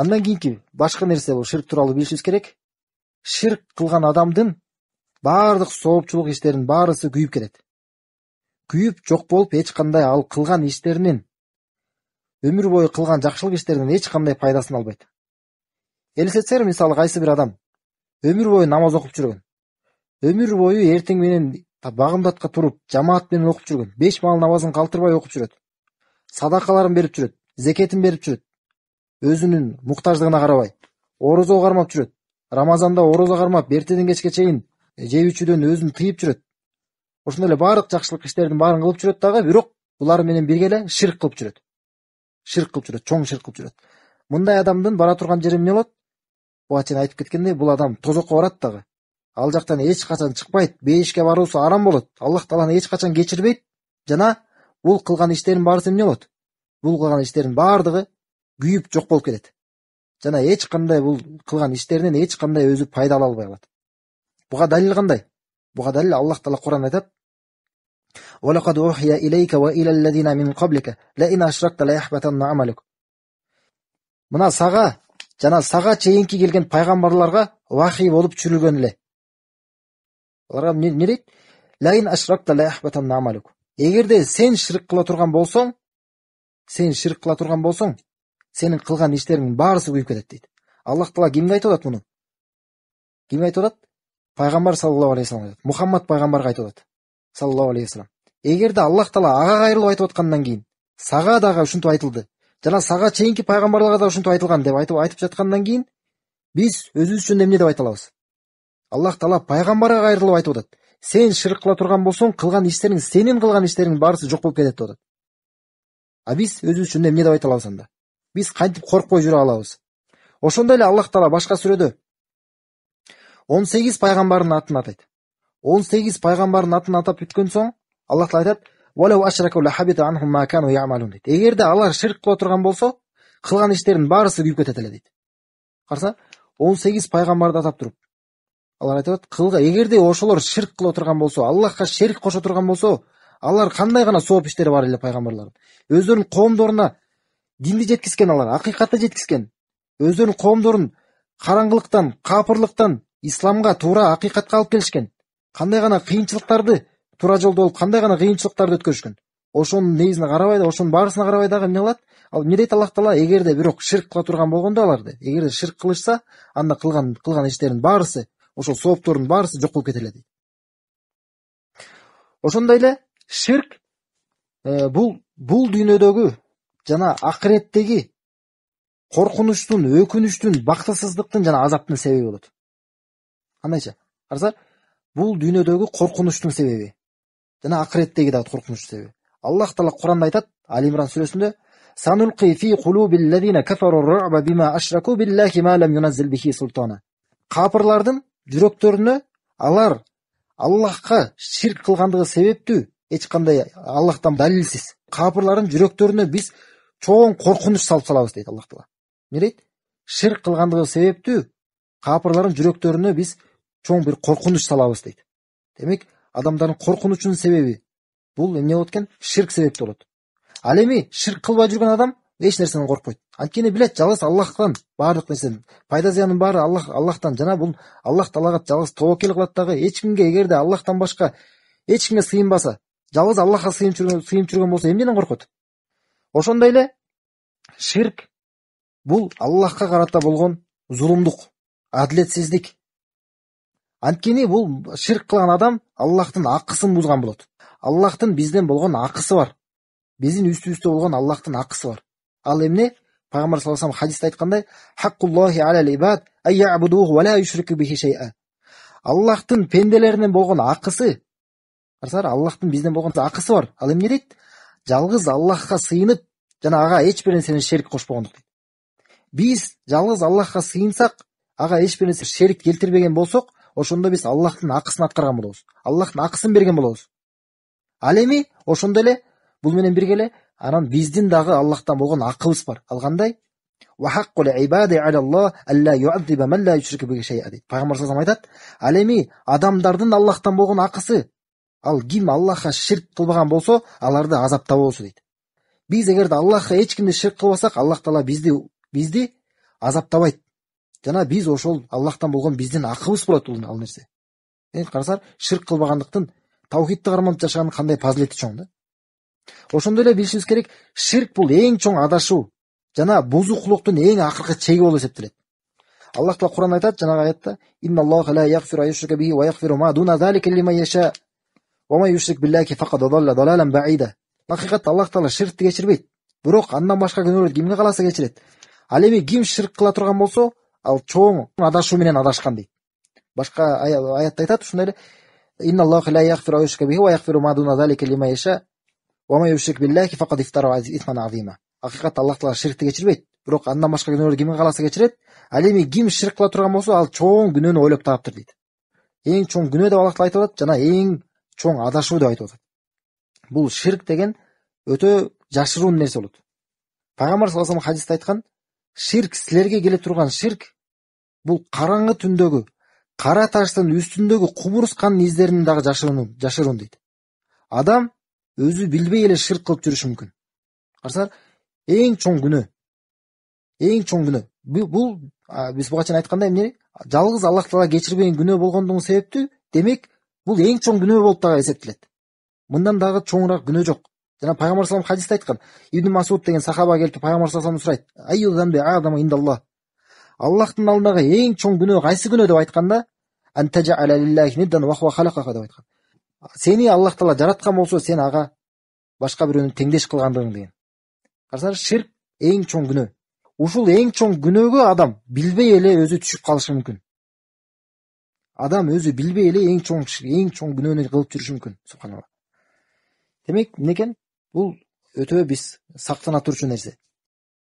андан кийинки башкы нерсе бул ширк тууралуу билишибиз керек. Ширк кылган адамдын баардык соопчулук иштеринин баарысы күйүп кетет күйүп жок болуп эч кандай ал кылган иштеринин өмүр бою кылган жакшылык иштеринин эч кандай пайдасын албайт. Элестетсеңер мисалы кайсы бир адам өмүр бою намаз окуп жүргөн. Өмүр бою эртең менен багымдатка туруп жамаат менен окуп жүргөн. Беш маал намазын калтырбай окуп жүрөт. Садакаларын берип жүрөт. Зекетин берип жүрөт өзүнүн муктаждыгына карабай. Орозо кармап жүрөт. Рамазанда орозо кармап эртеден кечке чейин жеп ичүүдөн өзүн тыйып жүрөт. Ошондой эле баардык жакшылык иштердин баарын кылып жүрөт дагы бирок булар менен бирге эле ширк кылып жүрөт. Ширк кылып жүрөт чоң ширк кылып жүрөт. Мындай адамдын бара турган жери эмне болот? Буга чейин айтып кеткендей бул адам тозокко барат дагы. Ал жактан эч качан чыкпайт бейишке баруусу арам болот. Аллах тааланы эч качан кечирбейт жана бул кылган иштеринин баарысы эмне болот? Бул кылган иштердин баардыгы күйүп жок болуп кетет жана эч кандай бул кылган иштеринен эч кандай өзү пайда ала албай калат буга далил кандай? Буга далил аллах таала куранда айтат. Мына сага жана сага чейинки келген пайгамбарларга вахий болуп түшүрүлгөн эле. Аларга эмне дейт? Эгерде сен ширк кыла турган болсоң сен ширк кыла турган болсоң сенин кылган иштериңдин баарысы күйүп кетет дейт аллах таала кимге айтып атат муну кимге айтып атат пайгамбар саллаллаху алейхи вассаламга айтат мухаммад пайгамбарга айтып атат саллаллаху алейхи вассалам эгерде аллах таала ага кайрылып айтып аткандан кийин сага дагы ушинтип айтылды жана сага чейинки пайгамбарларга да ушинтип айтылган деп айтып айтып жаткандан кийин биз өзүбүз үчүн эмне деп айта алабыз аллах таала пайгамбарга кайрылып айтып атат сен ширк кыла турган болсоң кылган иштериң сенин кылган иштериңдин баарысы жок болуп кетет деп атат а биз өзүбүз үчүн эмне деп айта алабыз анда биз кантип коркпой жүрө алабыз ошондой эле аллах таала башка сүрөдө он сегиз пайгамбардын атын атайт он сегиз пайгамбардын атын атап бүткөн соң аллах таала айтат эгерде алар ширк кыла турган болсо кылган иштеринин баарысы күйүп кетет эле дейт караса он сегиз пайгамбарды атап туруп алар айтып атат эгерде ошолор ширк кыла турган болсо аллахка шерик кошо турган болсо алар кандай гана сооп иштери бар эле пайгамбарлардын өздөрүнүн коомдоруна динди жеткизген алар акыйкатты жеткизген. Өздөрүнүн коомдорун караңгылыктан капырлыктан исламга туура акыйкатка алып келишкен. Кандай гана кыйынчылыктарды туура жолдо болуп кандай гана кыйынчылыктарды өткөрүшкөн. Ошонун негизине карабай ошонун баарысына карабай дагы эмне кылат? Ал эмне дейт аллах таала? Эгерде бирок ширк кыла турган болгондо аларды. Эгерде ширк кылышса анда кылган кылган иштеринин баарысы ошол сооптордун баарысы жок болуп кетет эле дейт. Ошондой эле ширк бул бул дүйнөдөгү жана акыреттеги коркунучтун өкүнүчтүн бактысыздыктын жана азаптын себеби болот. Кандайча? Караса бул дүйнөдөгү коркунучтун себеби жана акыреттеги дагы коркунучтун себеби. Аллах таала куранда айтат али имран сүрөсүндө капырлардын жүрөктөрүнө алар аллахка ширк кылгандыгы себептүү эч кандай аллахтан далилсиз. Капырлардын жүрөктөрүнө биз чоң коркунуч салып салабыз дейт аллах таала эмне дейт ширк кылгандыгы себептүү капырлардын жүрөктөрүнө биз чоң бир коркунуч салабыз дейт демек адамдардын коркунучунун себеби бул эмне болот экен ширк себептүү болот ал эми ширк кылбай жүргөн адам эч нерседен коркпойт анткени билет жалгыз аллахтан баардык нерсенин пайда зыянын баары аллах аллахтан жана бул аллах таалага жалгыз тобокел кылат дагы эч кимге эгерде аллахтан башка эч кимге сыйынбаса жалгыз аллахка сыйынып жүргөн болсо эмнеден коркот ошондой эле. Ширк. Бул аллахка карата болгон зулумдук адилетсиздик. Анткени бул ширк кылган адам аллахтын акысын бузган болот. Аллахтын бизден болгон акысы бар. Биздин үстүбүздө болгон аллахтын акысы бар. Ал эмне? Пайгамбар саллаллаху алейхи хадисте айткандай аллахтын пенделеринен болгон акысы аллахтын бизден болгон акысы бар. Ал эмне дейт? Жалгыз аллахка сыйынып жана ага эч бир нерсени шерик кошпогондук дейт биз жалгыз аллахка сыйынсак ага эч бир нерсе шерик келтирбеген болсок ошондо биз аллахтын акысын аткарган болобуз. Аллахтын акысын берген болобуз. Ал эми ошондой эле бул менен бирге эле анан биздин дагы аллахтан болгон акыбыз бар. Ал кандай? Пайгамбар айтат. Ал эми адамдардын аллахтан болгон акысы ал ким аллахка ширк кылбаган болсо аларды азаптабоосу дейт. Биз эгерде аллахка эч кимди ширк кылбасак аллах таала бизди бизди азаптабайт жана биз ошол аллахтан болгон биздин акыбыз болот бул ал нерсе карасаңар ширк кылбагандыктын таухидти карманып жашаганын кандай пазилети чоң да ошондой эле билишибиз керек ширк бул эң чоң адашуу жана бузукулуктун эң акыркы чеги болуп эсептелет. Аллах таала куранда айтат жанагы аятта акыйкатта аллах таала ширкти кечирбейт. Бирок андан башка күнөөлөрдү кимге кааласа кечирет? Ал эми ким ширк кыла турган болсо ал чоң адашуу менен адашкан дейт. Башка аятта айтат ушундай эле. Акыйкатта аллах таала ширкти кечирбейт. Бирок андан башка күнөөлөрдү кимге кааласа кечирет? Ал эми ким ширк кыла турган болсо ал чоң күнөөнү ойлоп тааптыр дейт. Эң чоң күнөө деп аллах таала айтып атат жана эң чоң адашуу деп айтып атат бул ширк деген өтө жашыруун нерсе болот. Пайгамбар саллаллаху хадисте айткан ширк силерге келе турган ширк бул караңгы түндөгү кара таштын үстүндөгү кубурсканын издеринен дагы жашыруун дейт. Адам өзү билбей эле ширк кылып жүрүшү мүмкүн. Карасаңар эң чоң күнөө эң чоң күнөө бул биз буга чейин айткандай эмне? Жалгыз аллах таала кечирбеген күнөө болгондугу себептүү демек бул эң чоң күнөө болуп дагы эсептелет мындан дагы чоңураак күнөө жок. Жана пайгамбар салам хадисте айткан. Ибн масуд деген сахаба келип пайгамбар салам сурайт. Аллахтын алдындагы эң чоң күнөө кайсы күнөө деп айтканда деп айткан сени аллах таала жараткан болсо сен ага башка бирөөнү теңдеш кылгандыгың деген. Карасаңар ширк эң чоң күнөө. Ушул эң чоң күнөөгө адам билбей эле өзү түшүп калышы мүмкүн адам өзү билбей эле эң чоң эң чоң күнөөнү кылып жүрүшү мүмкүн субханалла. Демек эмне экен бул өтө биз сактана турчу нерсе